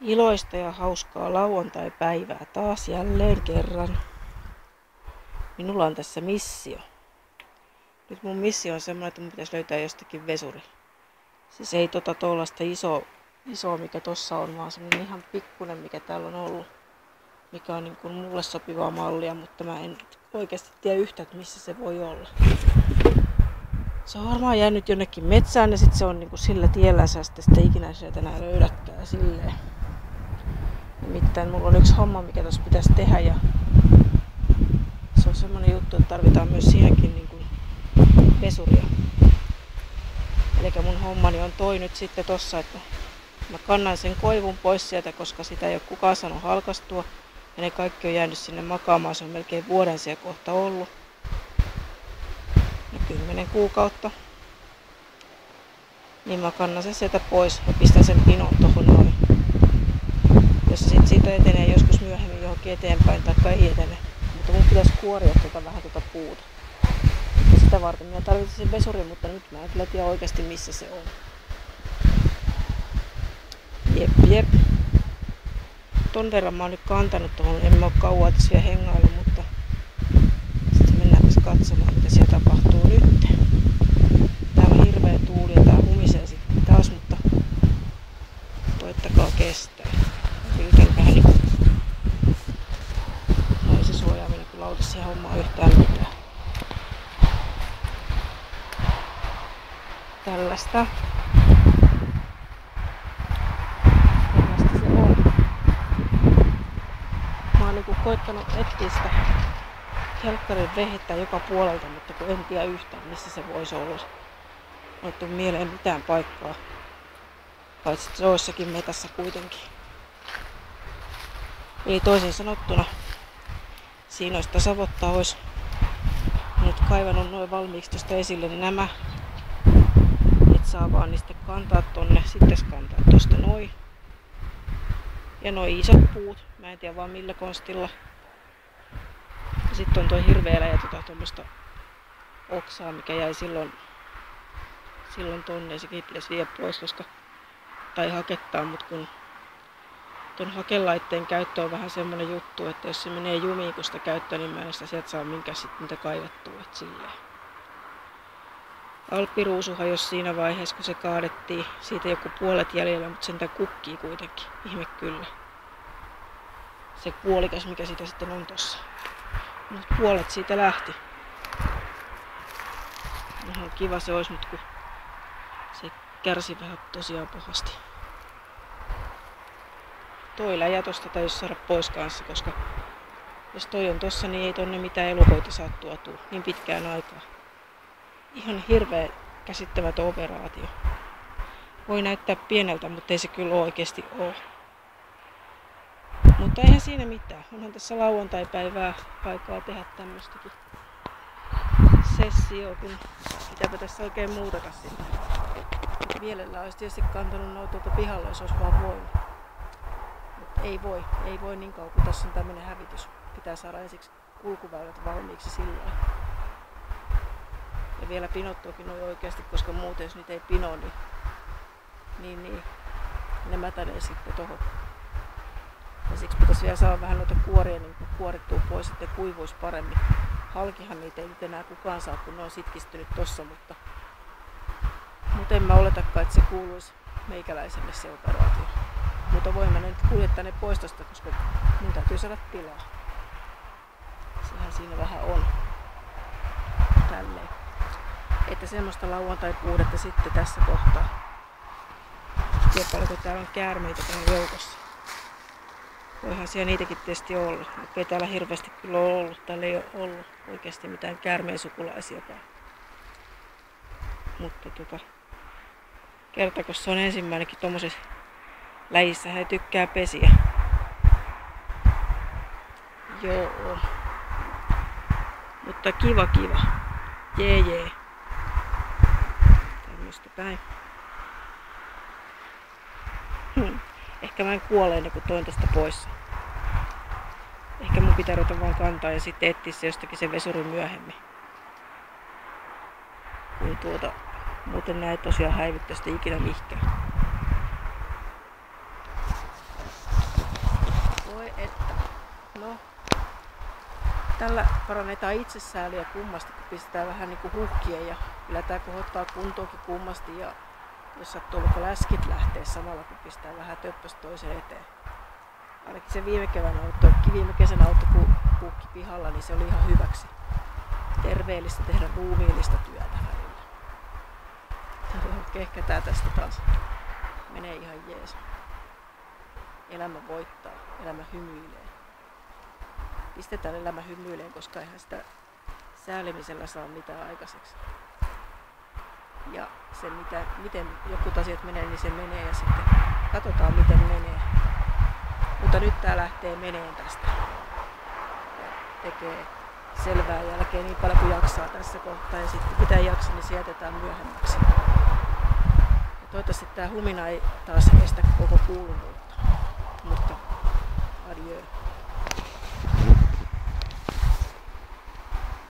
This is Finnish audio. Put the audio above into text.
Iloista ja hauskaa lauantai-päivää taas jälleen kerran. Minulla on tässä missio. Nyt mun missio on semmoinen, että mun pitäisi löytää jostakin vesuri. Siis ei tota tuollaista iso, iso, mikä tossa on, vaan semmoinen ihan pikkunen, mikä täällä on ollut. Mikä on niin kuin mulle sopivaa mallia, mutta mä en oikeasti tiedä yhtä, että missä se voi olla. Se on varmaan jäänyt jonnekin metsään ja sitten se on niinku sillä tiellä, sä sitten ikinä sieltä enää löydäkään silleen. Nimittäin mulla on yksi homma, mikä tässä pitäisi tehdä ja se on semmonen juttu, että tarvitaan myös siihenkin niin kuin vesuria. Eli mun hommani on toi nyt sitten tossa, että mä kannan sen koivun pois sieltä, koska sitä ei ole kukaan saanut halkastua. Ja ne kaikki on jäänyt sinne makaamaan, se on melkein vuoden siellä kohta ollut. Ja kymmenen kuukautta. Niin mä kannan sen sieltä pois ja pistän sen pinon noin jos sit siitä etenee joskus myöhemmin johonkin eteenpäin tai ei etene. Mutta mun pitäisi kuoria tuota vähän tuota puuta. Ja sitä varten minä tarvitsin vesurin, mutta nyt mä en kyllä tiedä oikeasti missä se on. Jep, jep. Ton verran mä oon nyt kantanut tuohon, en mä oo kauan vielä hengailu, mutta sitten mennäänpäs katsomaan mitä siellä tapahtuu nyt. Täällä on hirveä tuuli ja tää humisee sitten taas, mutta koittakaa kestää yltäällä vähän niinku ei se suojaaminen kyllä auta siihen hommaan yhtään mitään. Tällaista. Tällaista se on. Mä oon niinku koittanut etsiä sitä helkkarin vehettä joka puolelta, mutta kun en tiedä yhtään missä se voisi olla. Ei mieleen mitään paikkaa. Paitsi toissakin metässä kuitenkin. Eli toisin sanottuna siinä olisi tasavottaa olisi nyt kaivannut noin valmiiksi tuosta esille niin nämä. Et saa vaan niistä kantaa tonne, sitten kantaa tosta noin. Ja noin isot puut, mä en tiedä vaan millä konstilla. Ja sitten on toi hirveä ja tota tuommoista oksaa, mikä jäi silloin, silloin tonne ja sekin pitäisi vie pois, koska tai hakettaa, mutta kun tuon hakelaitteen käyttö on vähän semmoinen juttu, että jos se menee jumiin, kun sitä käyttää, niin mä en sitä sieltä saa minkä sitten mitä kaivettua. Että silleen. Alppiruusuhan jos siinä vaiheessa, kun se kaadettiin, siitä joku puolet jäljellä, mutta sen kukkii kuitenkin. Ihme kyllä. Se puolikas, mikä siitä sitten on tossa. Mutta puolet siitä lähti. Ihan kiva se olisi nyt, kun se kärsi vähän tosiaan pahasti toi läjä tosta täytyisi saada pois kanssa, koska jos toi on tossa, niin ei tonne mitään elukoita saa tuotua niin pitkään aikaa. Ihan hirveä käsittämätön operaatio. Voi näyttää pieneltä, mutta ei se kyllä oikeasti ole. Mutta eihän siinä mitään. Onhan tässä lauantai-päivää aikaa tehdä tämmöstäkin sessio, kun mitäpä tässä oikein muutata sinne. Mielellä olisi tietysti kantanut noita tuolta pihalle, jos olisi vaan voinut ei voi, ei voi niin kauan, kun tässä on tämmöinen hävitys. Pitää saada ensiksi kulkuväylät valmiiksi sillä Ja vielä pinottuakin noin oikeasti, koska muuten jos niitä ei pino, niin, niin, niin ne mätänee sitten tohon. Ja siksi pitäisi vielä saada vähän noita kuoria niin kuorittua pois, että kuivuisi paremmin. Halkihan niitä ei nyt enää kukaan saa, kun ne on sitkistynyt tossa, mutta, mutta en mä oletakaan, että se kuuluisi meikäläiselle se operaatio. Mutta voin mä nyt kuljettaa ne pois tosta, koska mun täytyy saada tilaa. Sehän siinä vähän on. Tälleen. Että semmoista lauantai-puudetta sitten tässä kohtaa. Tiedä paljonko täällä on käärmeitä täällä joukossa. Voihan siellä niitäkin tietysti olla. Mutta ei täällä hirveästi kyllä ole ollut. Täällä ei ole ollut oikeasti mitään käärmeen sukulaisiakaan. Mutta tota, kerta kun se on ensimmäinenkin tommosessa Läjissä he tykkää pesiä. Joo. Mutta kiva kiva. Jee jee. Tämmöstä päin. Hmm. Ehkä mä en kuole ennen kuin toin tästä pois. Ehkä mun pitää ruveta vaan kantaa ja sitten etsiä se jostakin se vesuri myöhemmin. Kun tuota, muuten näet tosiaan häivyttäisi ikinä mihkään. Tällä parannetaan itsesääliä kummasti, kun pistetään vähän niin kuin ja kyllä tämä kohottaa kuntoakin kummasti ja jos sattuu vaikka läskit lähtee samalla kun pistää vähän töppöstä toiseen eteen. Ainakin se viime kevään auto, viime kesän auto kun puhki pihalla, niin se oli ihan hyväksi. Terveellistä tehdä ruumiillista työtä välillä. Kehkätään tästä taas. Menee ihan jees. Elämä voittaa, elämä hymyilee pistetään elämä hymyileen, koska eihän sitä säälimisellä saa mitään aikaiseksi. Ja se, mitä, miten joku asiat menee, niin se menee ja sitten katsotaan, miten menee. Mutta nyt tämä lähtee meneen tästä. Ja tekee selvää jälkeen niin paljon kuin jaksaa tässä kohtaa. Ja sitten mitä ei jaksa, niin se jätetään myöhemmäksi. Ja toivottavasti tämä humina ei taas estä koko kuulumuutta. Mutta और ये